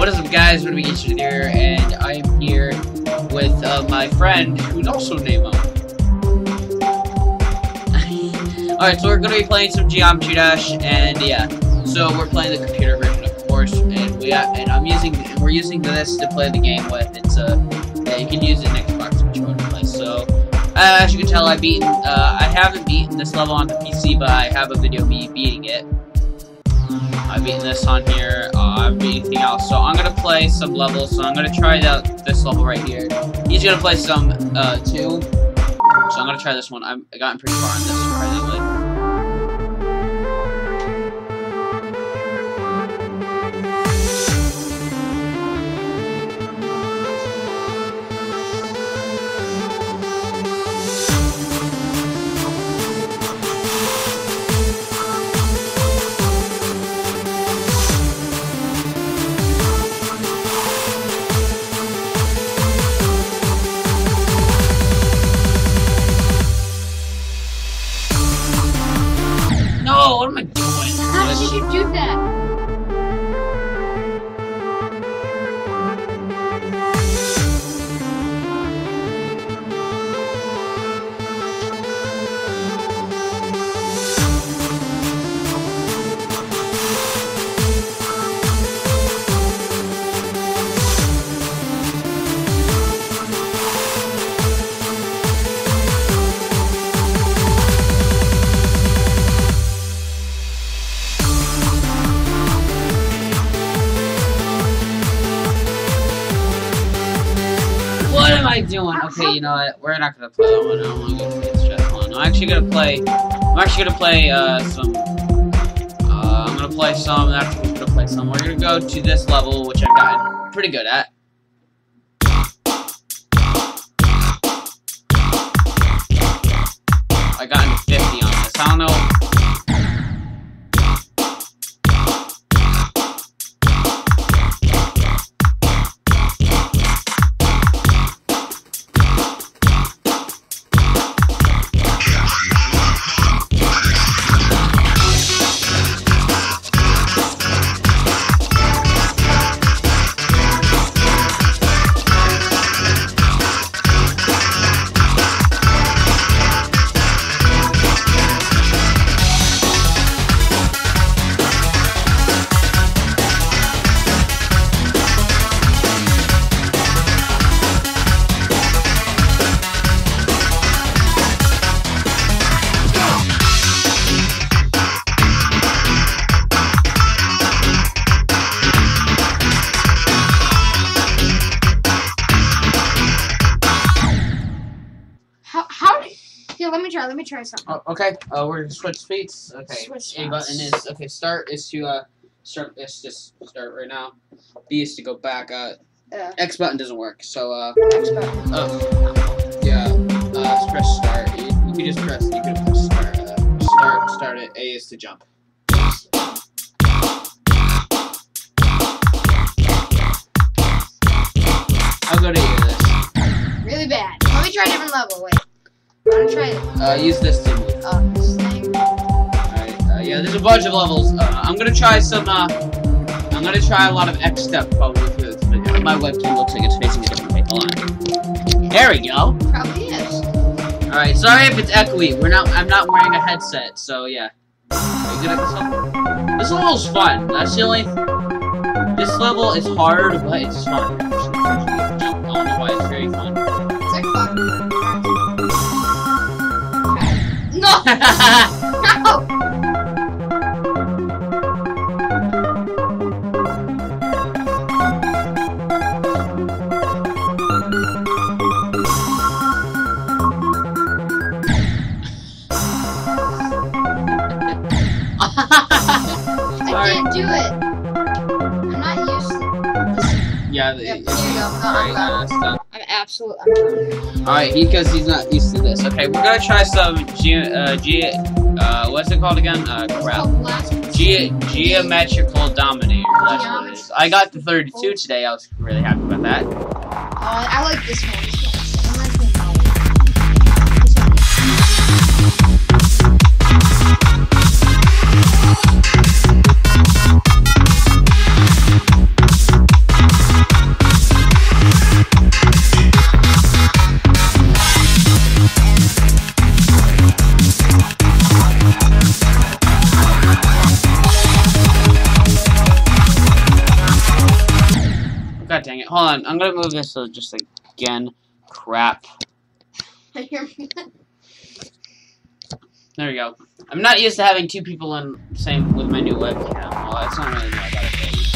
What is up guys, Ruby Genshin here, and I'm here with uh, my friend, who's also Nemo. Alright, so we're to be playing some Geometry Dash, and yeah, so we're playing the computer version, of course, and we and I'm using, we're using this to play the game with, it's a, uh, yeah, you can use in Xbox controller to play, so, uh, as you can tell, I've beaten, uh, I haven't beaten this level on the PC, but I have a video of me beating it. I've beaten this on here, uh, I've beaten anything else. So I'm gonna play some levels, so I'm gonna try out this level right here. He's gonna play some, uh, two. So I'm gonna try this one. I'm, I gotten pretty far on this, do that. Surprisingly. I doing? Okay, you know what? We're not gonna play that one. I don't want to to the one. I'm actually gonna play. I'm actually gonna play uh, some. Uh, I'm gonna play some. After we're gonna play some. We're gonna go to this level, which I've gotten pretty good at. I got 50 on this. I don't know. Let me try something. Oh, okay, uh, we're gonna switch speeds. Okay, switch A button is okay. Start is to uh start. This just start right now. B is to go back. Uh, X button doesn't work. So uh. X button. Oh. Yeah. Uh, press start. You, you can just press. You can press start. Uh, start. Start it. A is to jump. I'll go to you this. Really bad. Let me try a different level. Wait. I'm gonna try it. Uh, use this to move. Uh. Alright, uh, yeah, there's a bunch of levels. Uh, I'm gonna try some, uh, I'm gonna try a lot of xStep probably for this video. My webcam looks like it's facing a different way. Hold on. There we go. Probably is. Alright, sorry if it's echoey. We're not, I'm not wearing a headset, so yeah. Are you good at this level? This level's fun. That's the only, this level is hard, but it's fun. No! I can't do it. I'm not used to Yeah, yep, there you go. I'm absolute. Alright, because he's not used to this. Okay, we're gonna try some G, uh, G, uh, what's it called again? Uh, crap. Ge geometrical dominator. That's what it is. I got the 32 today. I was really happy about that. Uh, I like this one. On. I'm gonna move this so just again. Crap. There we go. I'm not used to having two people in same with my new webcam. Well, that's not really what I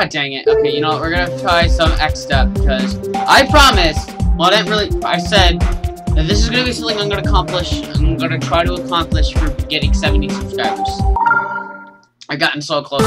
god dang it. Okay, you know what, we're gonna try some xStep because I promised, well I didn't really I said that this is gonna be something I'm gonna accomplish I'm gonna try to accomplish for getting 70 subscribers. I've gotten so close.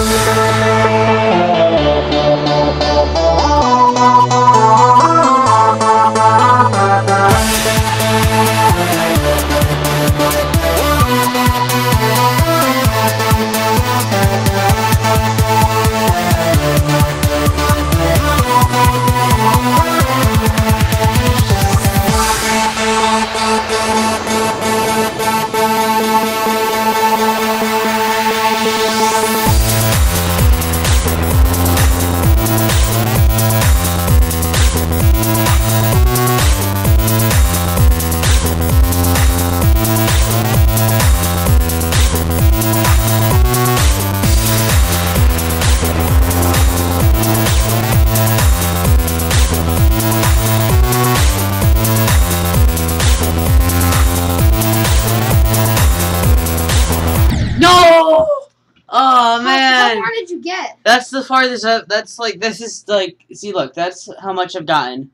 That's the farthest. Up, that's like this is like. See, look. That's how much I've gotten.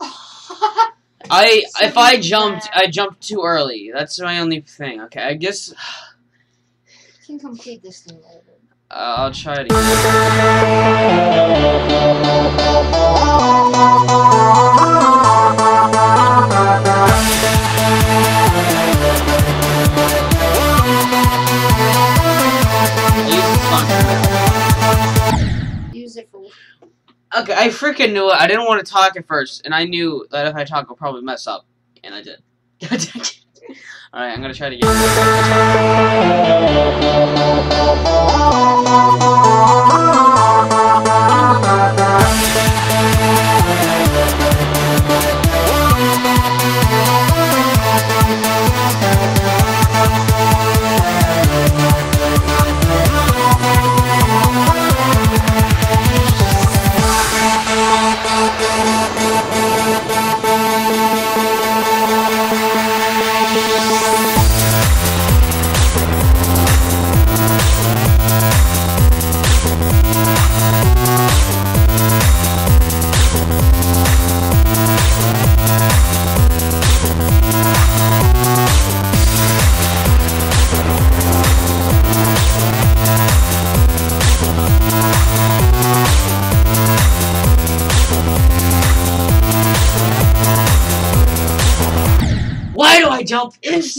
I So if I bad. jumped, I jumped too early. That's my only thing. Okay, I guess uh, can complete this thing later. I'll try it again. Okay, I freaking knew it. I didn't want to talk at first, and I knew that if I talk, I'll probably mess up, and I did. Alright, I'm gonna try it again.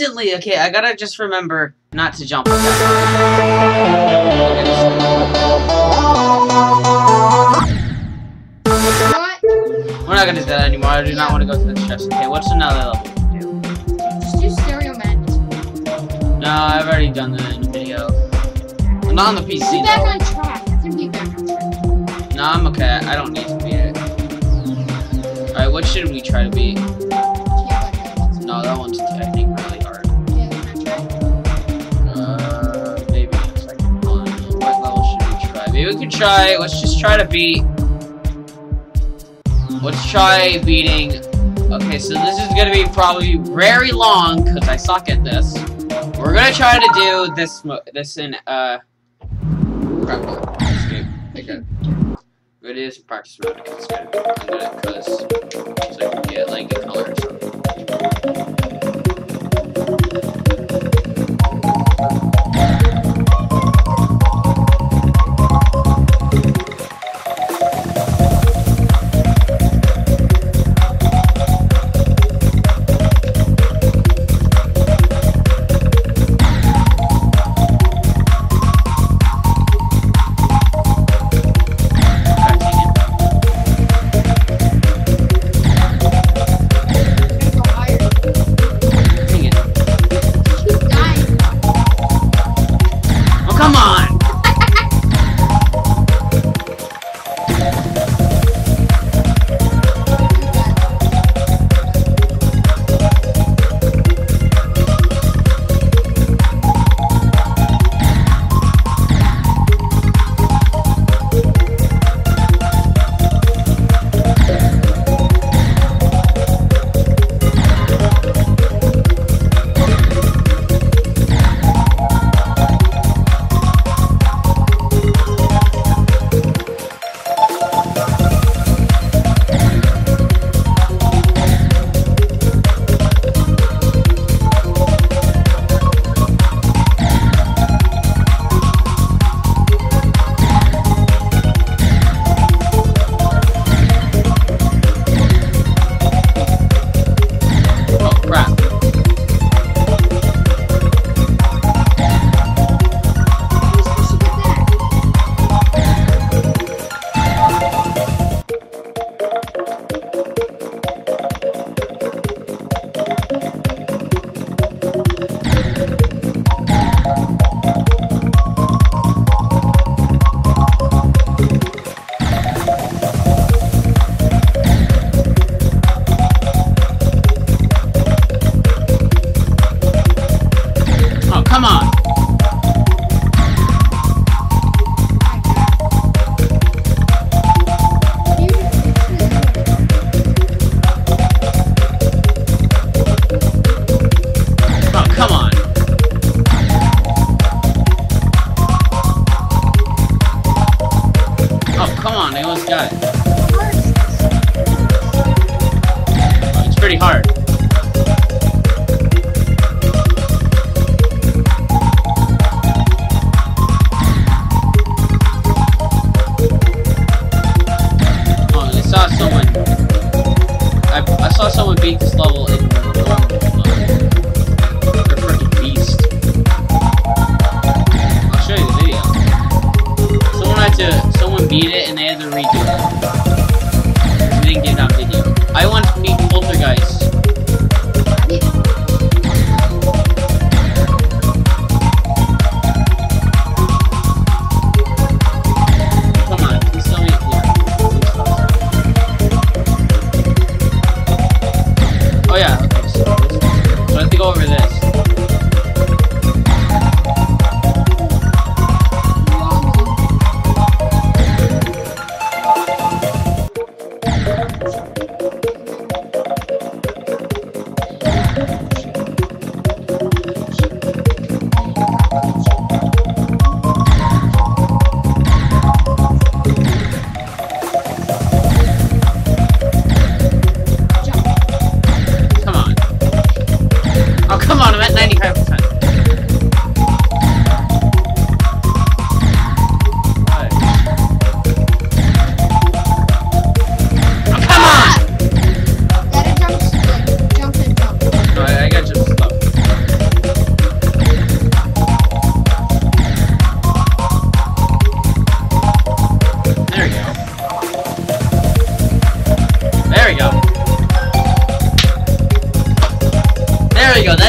Instantly? Okay, I gotta just remember not to jump. What? We're not gonna do that anymore. I do not want to go through the stress. Okay, what's another level to do? Just do stereo madness. No, I've already done that in the video. I'm not on the PC Get back on track. Get back on track. No, I'm okay. I don't need to beat it. Alright, what should we try to beat? Try? Let's just try to beat. Let's try beating. Okay, so this is gonna be probably very long because I suck at this. We're gonna try to do this this in uh. Crap. Escape. Okay. It is practice mode. It's good. I'm gonna because on, I almost got it. It's pretty hard. Oh, I saw someone. I, I saw someone beat this level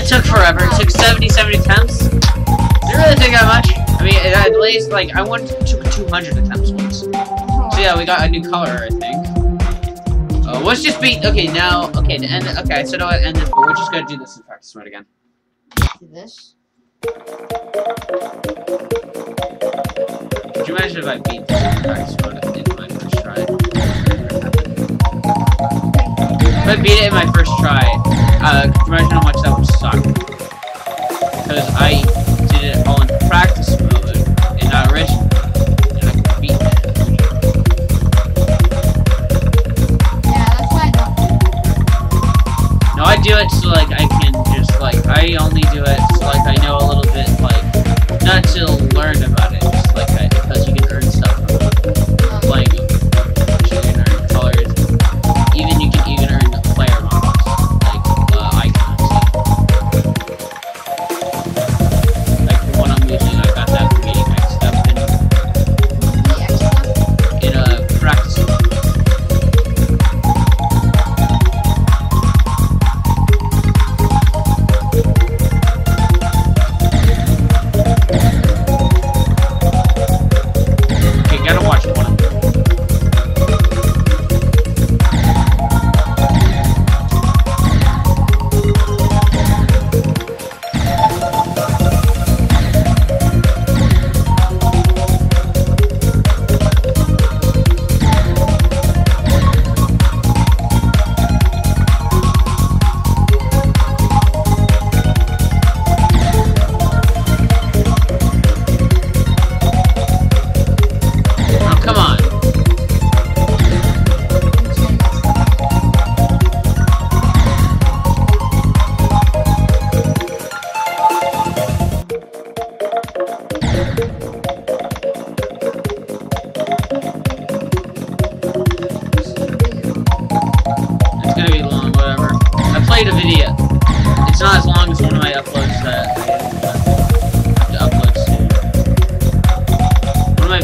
took forever. It took 70, 70 attempts. Did it really take that much? I mean, it- at least, like, I it took 200 attempts once. So yeah, we got a new color, I think. Uh, let's just beat. Okay, now. Okay, to end. Okay, so no, end this, but we're just gonna do this in practice mode again. Do this. Could you imagine if I beat this in practice mode I beat it in my first try, uh, imagine how much that would suck? Because I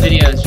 videos.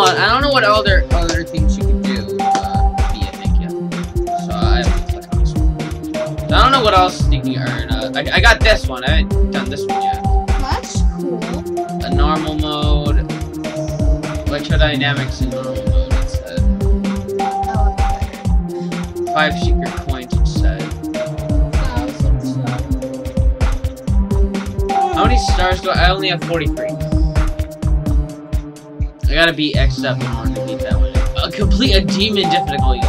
Hold on, I don't know what other other things you can do. Uh, B, I think, yeah. So I click on this one. I don't know what else you can earn. Uh, I, I got this one. I haven't done this one yet. That's cool. A normal mode, Electrodynamix in normal mode. It said Oh, five secret coins. Said. How many stars do I? I only have 43. Gotta beat X up in order to beat that one. A complete a demon difficulty.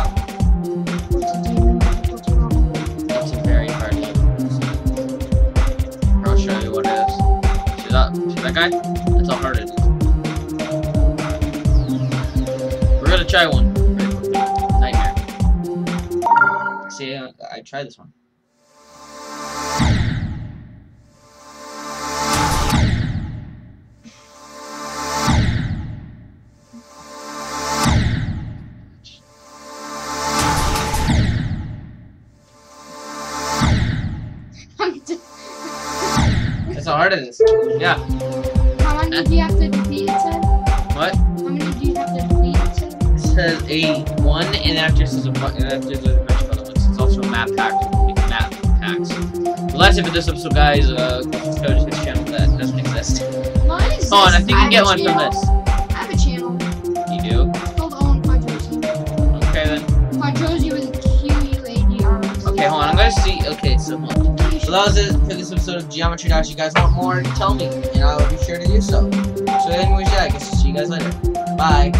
It's a very hard game. I'll show you what it is. See that? See that guy? That's how hard it is. We're gonna try one. Nightmare. See, I tried this one. That's how hard it is. Yeah. How many do you have to defeat? It said. What? How many do you have to defeat? It said. It says a one, and after says a bu- and after there's a bunch of other ones. It's also a map pack. Map packs. That's it for this episode, guys. Uh, go to his channel that doesn't exist. Mine is Oh, and I think you can get one from this. I have a channel. You do? It's called Owen Quadrosi. Okay then. Quadrosi with Q U A D R O S. Okay, hold on. I'm gonna see. Okay, so hold on. So that was it for this episode of Geometry Dash. If You guys want more? Tell me, and I will be sure to do so. So, anyways, yeah, I guess I'll see you guys later. Bye.